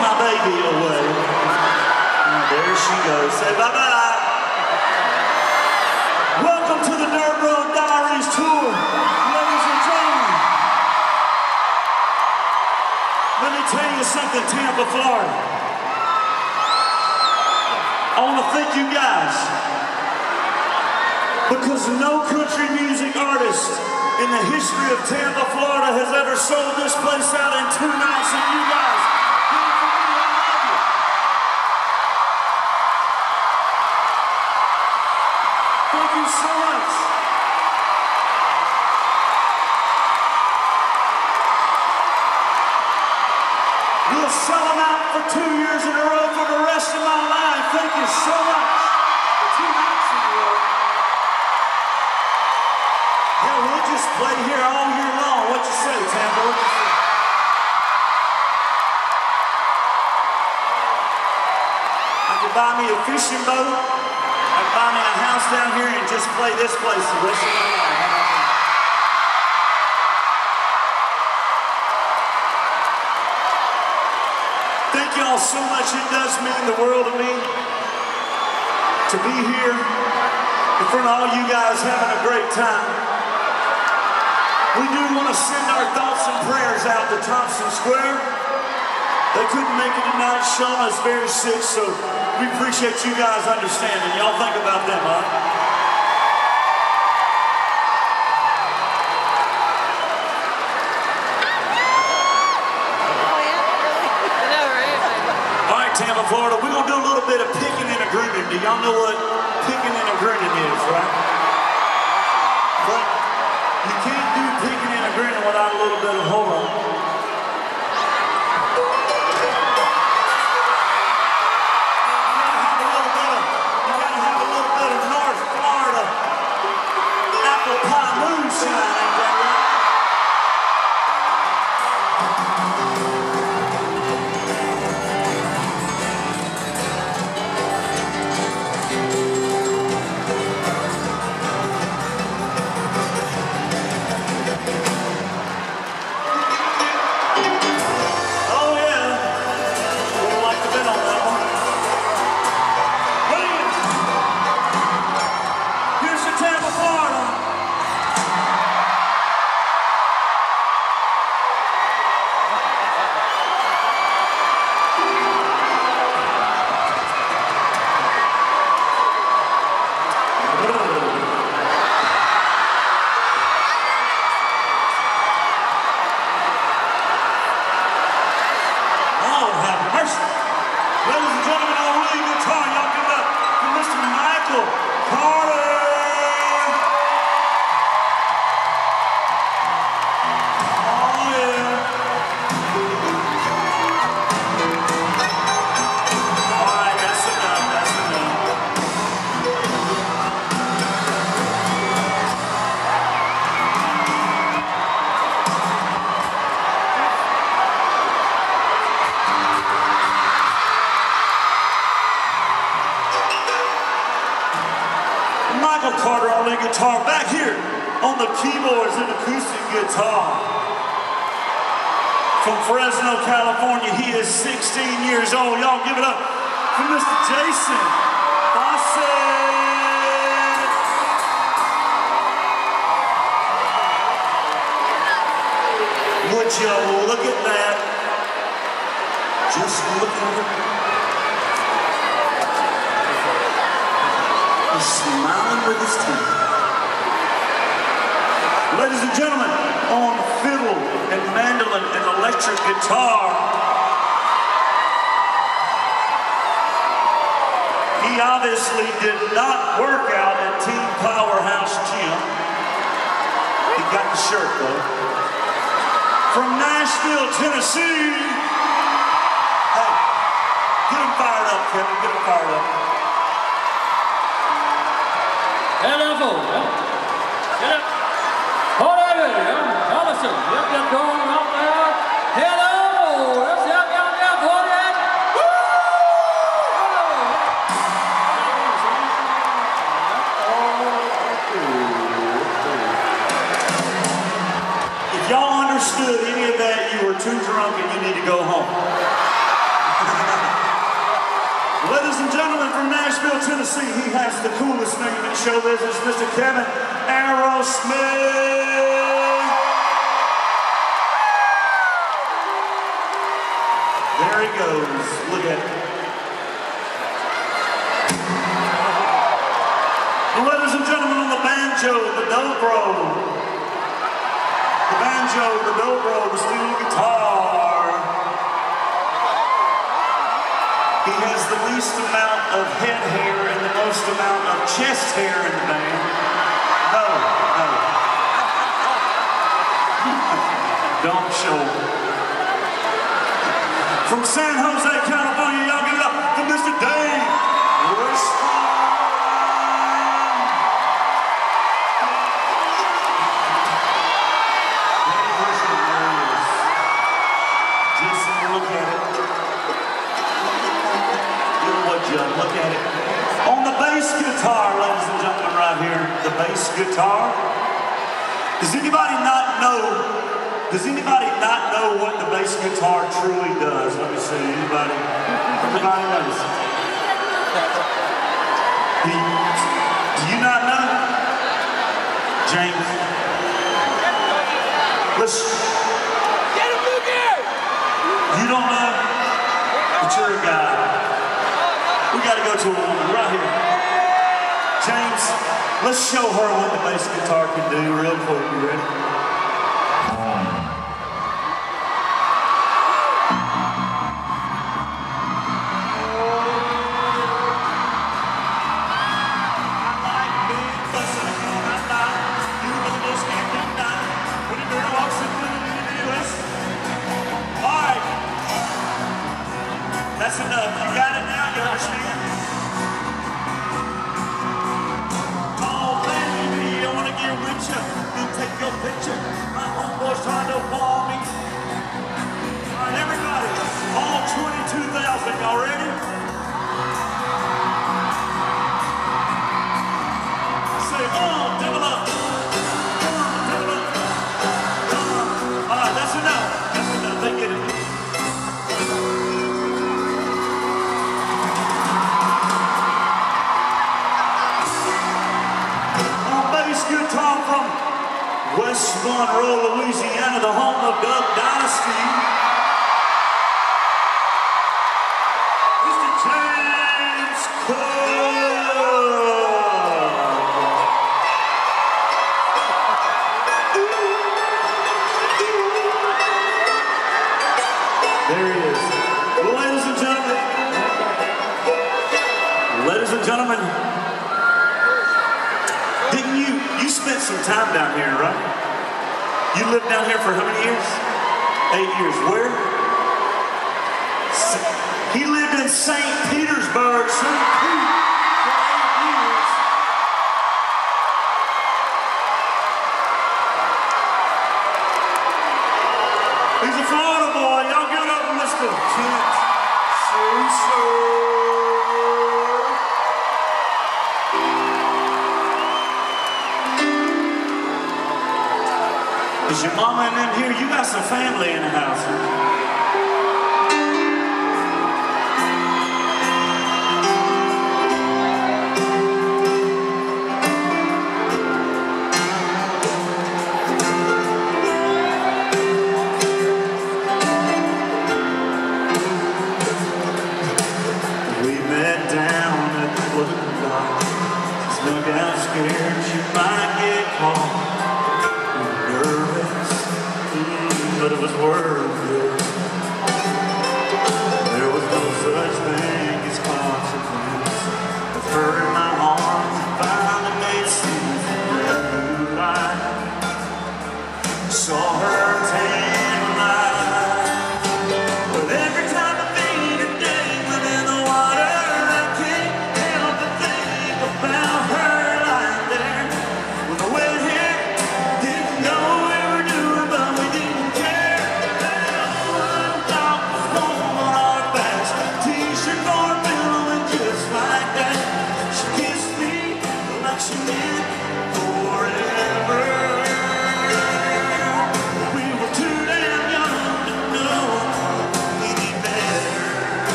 my baby away. And there she goes. Say bye-bye. Welcome to the Dirt Road Diaries Tour, ladies and gentlemen. Let me tell you something, Tampa, Florida. I want to thank you guys because no country music artist in the history of Tampa, Florida has ever sold this place out in two nights, and you guys We'll sell them out for two years in a row for the rest of my life. Thank you so much for two nights in a row. Yeah, we'll just play here all year long. What you say, Tampa? What you say? I could buy me a fishing boat. I could buy me a house down here and just play this place the rest of my life. So much. It does mean the world to me to be here in front of all you guys having a great time. We do want to send our thoughts and prayers out to Thompson Square. They couldn't make it tonight. Shawna's very sick, so we appreciate you guys understanding. Y'all think about them, huh? Bit of picking and agreeing. Do y'all know what picking and agreeing is, right? But you can't do picking and agreeing without a little bit of, hold On the guitar, back here on the keyboards and acoustic guitar. From Fresno, California, he is 16 years old. Y'all give it up for Mr. Jason Fawcett. Would you look at that? Just look at it. Smiling with his teeth. Ladies and gentlemen, on fiddle and mandolin and electric guitar, he obviously did not work out at Team Powerhouse Gym. He got the shirt though. From Nashville, Tennessee. Hey, get him fired up, Kevin. Get him fired up. Hello, får. Ja. Eller... Har över, ja. Andersson, jag going gå there, hello. Hela året, jag kan jag hold it. If y'all understood any of that, you were too drunk and you need to go home. Ladies and gentlemen from Nashville, Tennessee, he has the coolest name show business, Mr. Kevin Aerosmith. There he goes. Look at. And ladies and gentlemen, on the banjo, the dobro, the banjo, the dobro, the steel guitar. He has the least amount of head hair chest hair in the band. No, no. Don't show. From San Jose, California, Does anybody not know? Does anybody not know what the bass guitar truly does? Let me see. Anybody? Everybody knows. Do you, do you not know? James. Let's. Get him, Luke here! You don't know, but you're a guy. We got to go to a let's show her what the bass guitar can do real quick. You ready? From West Monroe, Louisiana, the home of Duck Dynasty. Mr. James. There he is. Ladies and gentlemen, ladies and gentlemen, didn't you, you spent some time down here, right? You lived down here for how many years? Eight years. Where? He lived in St. Petersburg, St. Pete, mama and them here? You got some family in the house. We met down at the blood Snuck out scared you might get caught but it was worth it. There was no such thing as consequence of her my arms and finally made sense of new life. Saw her